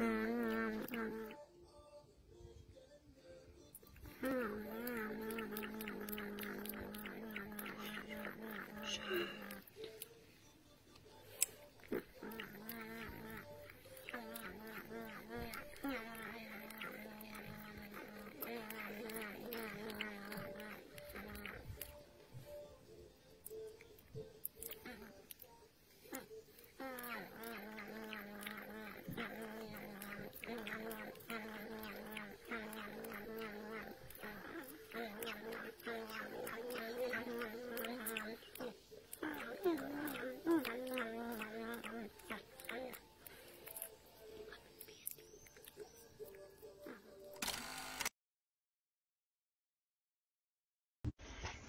Mm.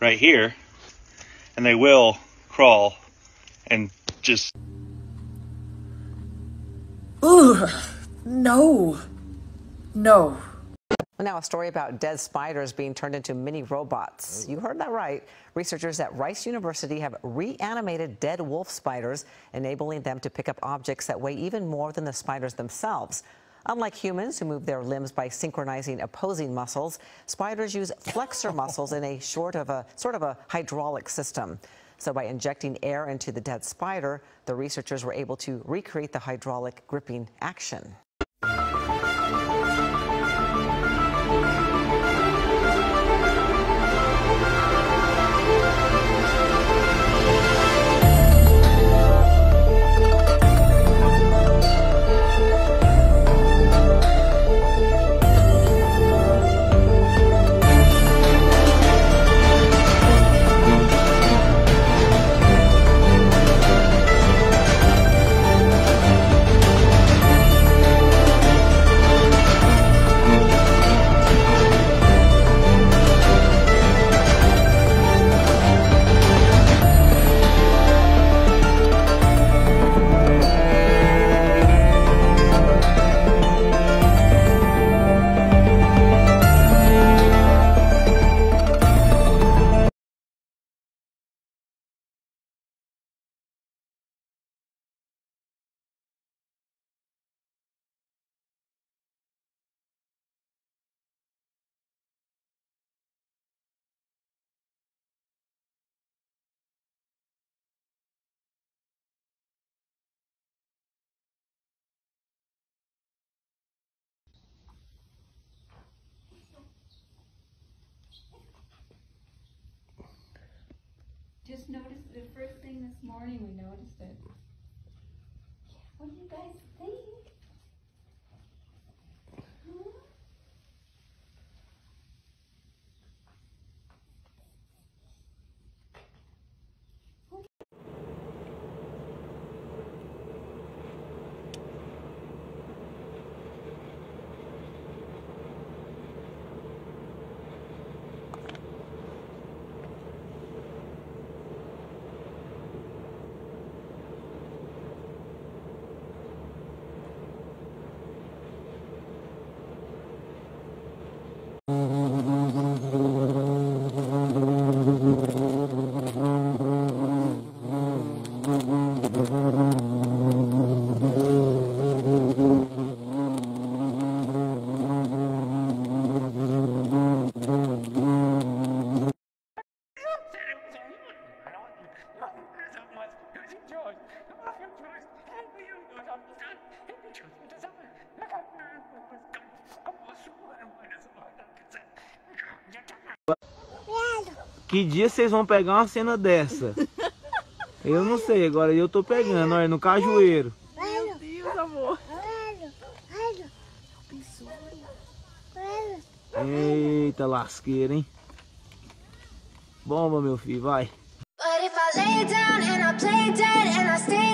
Right here and they will crawl and just Ooh, no. No. Now, a story about dead spiders being turned into mini robots. Oh. You heard that right. Researchers at Rice University have reanimated dead wolf spiders, enabling them to pick up objects that weigh even more than the spiders themselves. Unlike humans who move their limbs by synchronizing opposing muscles, spiders use flexor muscles in a sort of a sort of a hydraulic system. So by injecting air into the dead spider, the researchers were able to recreate the hydraulic gripping action. Just noticed the first thing this morning, we noticed it. Yeah, What do you guys think? Que dia vocês vão pegar uma cena dessa? Eu não sei, agora eu tô pegando, olha, no cajueiro. Meu Deus, amor. Eita lasqueira, hein? Bomba, meu filho, vai. But if I lay down and I play dead and I stay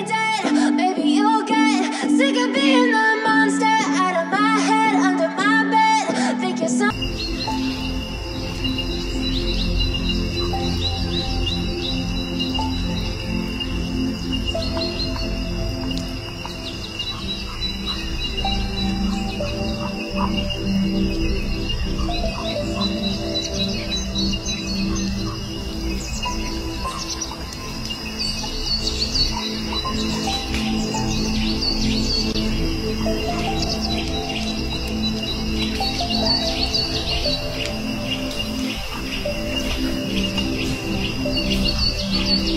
being the monster out of my head, under my bed. Think you're some. Thank Thank you.